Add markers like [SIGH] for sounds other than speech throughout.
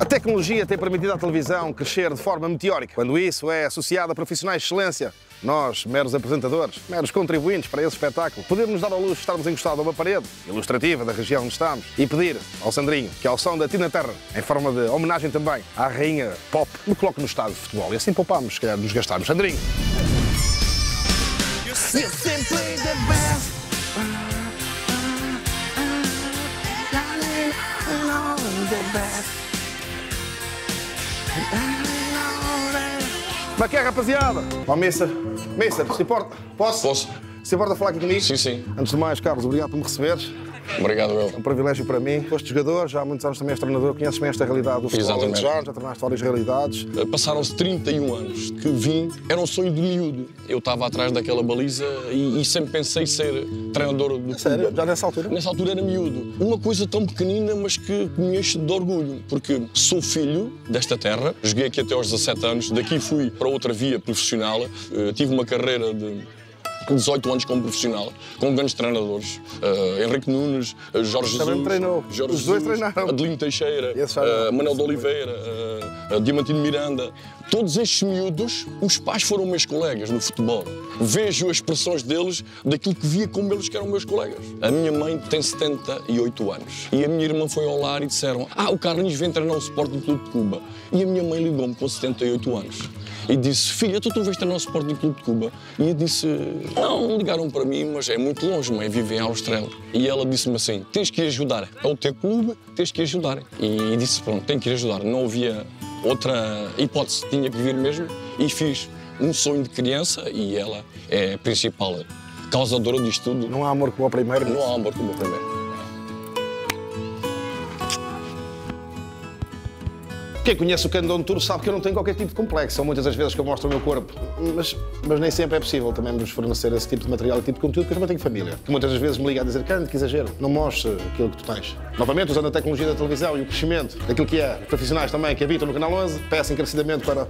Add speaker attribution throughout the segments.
Speaker 1: A tecnologia tem permitido à televisão crescer de forma meteórica. Quando isso é associado a profissionais de excelência, nós, meros apresentadores, meros contribuintes para esse espetáculo, podemos dar luxo de estarmos encostados a uma parede ilustrativa da região onde estamos e pedir ao Sandrinho que, ao som da Tina Turner, em forma de homenagem também à rainha pop, me coloque no estádio de futebol. E assim poupamos, se calhar, nos gastarmos. Sandrinho! You're simply the best. Como é que é, rapaziada? Ó, Mister, Mister, se importa? Posso?
Speaker 2: Posso?
Speaker 1: Se importa falar aqui comigo?
Speaker 2: Sim, sim.
Speaker 1: Antes de mais, Carlos, obrigado por me receberes.
Speaker 2: Obrigado, eu.
Speaker 1: É um privilégio para mim. Foste jogador, já há muitos anos também és treinador, conheces bem esta realidade do futebol
Speaker 2: Exatamente.
Speaker 1: já, já tornaste várias realidades.
Speaker 2: Eh, Passaram-se 31 anos que vim, era um sonho de miúdo. Eu estava atrás daquela baliza e, e sempre pensei ser treinador do
Speaker 1: Sério?
Speaker 2: clube.
Speaker 1: Já nessa altura?
Speaker 2: Nessa altura era miúdo. Uma coisa tão pequenina, mas que me enche de orgulho, porque sou filho desta terra, joguei aqui até aos 17 anos, daqui fui para outra via profissional, Eh, tive uma carreira de 18 anos como profissional, com grandes treinadores. Eh, Henrique Nunes, eh, Jorge
Speaker 1: Também
Speaker 2: Jesus.
Speaker 1: treinou.
Speaker 2: Jorge
Speaker 1: Os dois
Speaker 2: Jesus,
Speaker 1: treinaram.
Speaker 2: Adelino Teixeira, eh,
Speaker 1: não.
Speaker 2: Manuel de Oliveira, eh, Diamantino Miranda. Todos estes miúdos, os pais foram meus colegas no futebol. Vejo as expressões deles daquilo que via como eles que eram meus colegas. A minha mãe tem 78 anos e a minha irmã foi ao lar e disseram ah, o Carlinhos vem treinar o Sporting Clube de Cuba. E a minha mãe ligou-me com 78 anos e disse, filha, tu, tu vais treinar o Sporting Clube de Cuba? E eu disse, não, ligaram para mim, mas é muito longe, mãe, vive em Austrália. E ela disse-me assim, tens que ir ajudar, é o teu clube, tens que ir ajudar. E disse, pronto, tenho que ir ajudar. Não havia outra hipótese, tinha que vir mesmo e fiz um sonho de criança e ela é a principal causadora disto tudo.
Speaker 1: Não há amor como ao primeiro.
Speaker 2: Não há amor como o primeiro.
Speaker 1: Quem conhece o Candon Tour sabe que eu não tenho qualquer tipo de complexo. São muitas as vezes que eu mostro o meu corpo. Mas, mas nem sempre é possível também vos fornecer esse tipo de material e tipo de conteúdo, porque eu também tenho família. Que muitas das vezes me liga a dizer, Cândido, que exagero, não mostre aquilo que tu tens. Novamente, usando a tecnologia da televisão e o crescimento daquilo que é profissionais também que habitam no Canal 11, peço encarecidamente para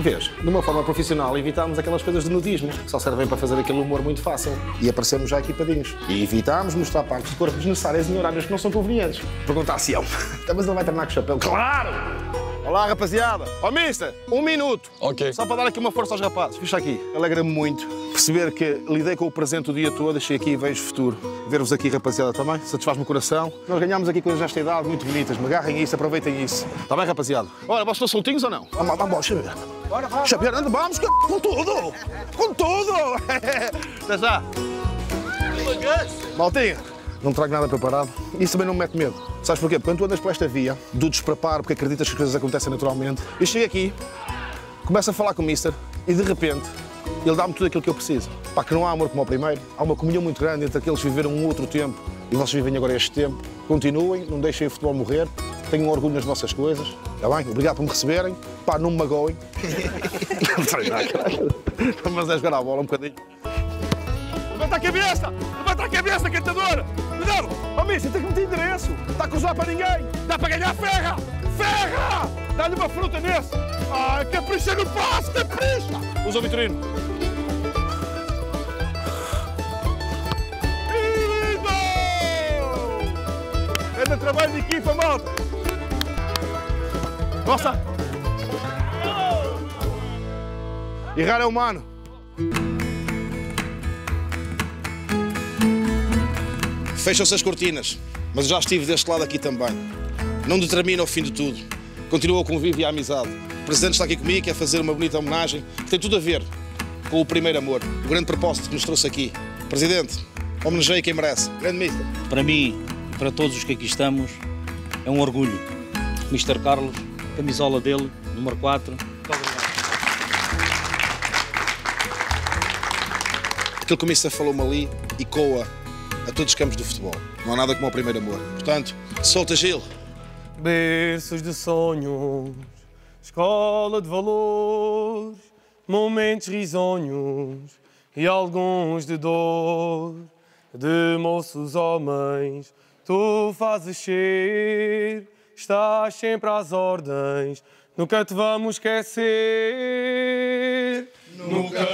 Speaker 1: Vês, de uma forma profissional, evitámos aquelas coisas de nudismo, que só servem para fazer aquele humor muito fácil. E aparecemos já equipadinhos. E evitámos mostrar partes do corpo desnecessárias em horários que não são convenientes. Perguntar-se ele. [LAUGHS] Então, mas ele vai treinar com o chapéu? Claro! Olá, rapaziada. Ó, oh, mister, um minuto.
Speaker 2: Ok.
Speaker 1: Só para dar aqui uma força aos rapazes. Ficha aqui. Alegra-me muito perceber que lidei com o presente o dia todo, deixei aqui e vejo futuro. Ver-vos aqui, rapaziada, também. Satisfaz-me o coração. Nós ganhámos aqui coisas nesta idade muito bonitas. Me agarrem isso, aproveitem isso. Está bem, rapaziada? Ora, vocês estão soltinhos ou não? Vamos, vamos, vamos, Xavier. Bora, vamos. Xavier, anda, vamos, que- com tudo! Com tudo! Até já. Maltinha, não trago nada preparado. Isso também não me mete medo. Sabes porquê? Porque quando tu andas por esta via, do despreparo, porque acreditas que as coisas acontecem naturalmente, eu chego aqui, começo a falar com o Mister e de repente ele dá-me tudo aquilo que eu preciso. Pá, que não há amor como ao primeiro, há uma comunhão muito grande entre aqueles que viveram um outro tempo e vocês vivem agora este tempo. Continuem, não deixem o futebol morrer, tenham orgulho nas vossas coisas, está bem? Obrigado por me receberem, pá, não me magoem. [LAUGHS] Não. Mas é jogar a bola um bocadinho. Levanta a cabeça! Levanta a cabeça, cantador! Cuidado! Ó, Mister, tem que meter endereço! Está a cruzar para ninguém! Dá para ganhar ferra! Ferra! Dá-lhe uma fruta nesse! Ah, capricha no passo, capricha! Usa o Vitorino. Lindo! É trabalho de equipa, malta! Nossa! Errar é humano. Fecham-se as cortinas, mas já estive deste lado aqui também. Não determina o fim de tudo. Continua o convívio e a amizade. O Presidente está aqui comigo, quer fazer uma bonita homenagem, que tem tudo a ver com o primeiro amor, o grande propósito que nos trouxe aqui. Presidente, homenageie quem merece. Grande Mister.
Speaker 3: Para mim e para todos os que aqui estamos, é um orgulho. Mr. Carlos, camisola dele, número 4. Muito obrigado.
Speaker 1: Aquilo que o Mister falou-me ali ecoa a todos os campos do futebol. Não há nada como o primeiro amor. Portanto, solta Gil.
Speaker 4: Berços de sonhos, escola de valores, momentos risonhos e alguns de dor. De moços homens, tu fazes ser, estás sempre às ordens, nunca te vamos esquecer. Nunca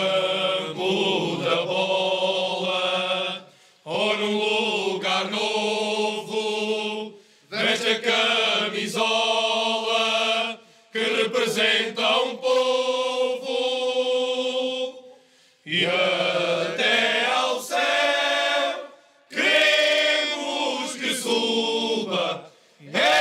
Speaker 4: sober. Hey!